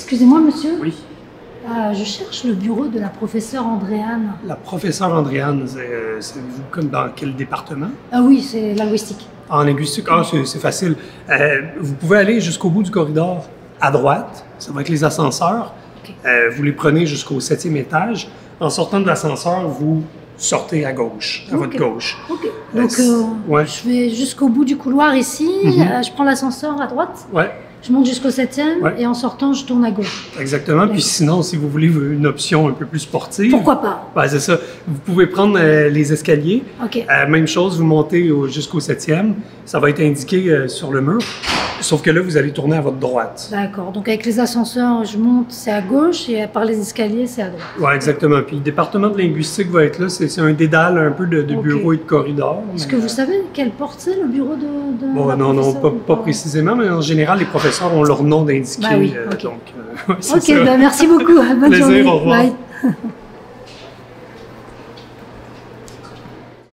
Excusez-moi, monsieur. Oui. Euh, je cherche le bureau de la professeure Andréane. La professeure Andréane, c'est euh, c'est vous comme dans quel département? Ah oui, c'est linguistique. En linguistique, ah, c'est facile. Euh, vous pouvez aller jusqu'au bout du corridor à droite, ça va être les ascenseurs. Euh, vous les prenez jusqu'au septième étage. En sortant de l'ascenseur, vous sortez à gauche, à votre gauche. Ok. Euh, Donc, ouais. je vais jusqu'au bout du couloir ici. Mhm. je prends l'ascenseur à droite. Ouais, Je monte jusqu'au septième Ouais. et en sortant, je tourne à gauche. exactement. Puis sinon, si vous voulez une option un peu plus sportive, Pourquoi pas? Ben, c'est ça. Vous pouvez prendre euh, les escaliers. Ok. Euh, même chose, vous montez au- jusqu'au septième. Ça va être indiqué euh, sur le mur. Sauf que là, vous allez tourner à votre droite. D'accord. Donc, avec les ascenseurs, je monte, c'est à gauche et par les escaliers, c'est à droite. Oui, exactement. Puis le département de linguistique va être là. C'est un dédale un peu de, de bureaux et de corridors. Est-ce mais, que vous savez quelle porte c'est, le bureau de. de Bon, non, non, pas, pas précisément, mais en général, les professeurs ont leur nom d'indiqué. Bah oui, euh, ok. donc, euh, ouais, c'est Ok, ça. ben merci beaucoup. Bonne Plaisir, journée. au revoir. Bye.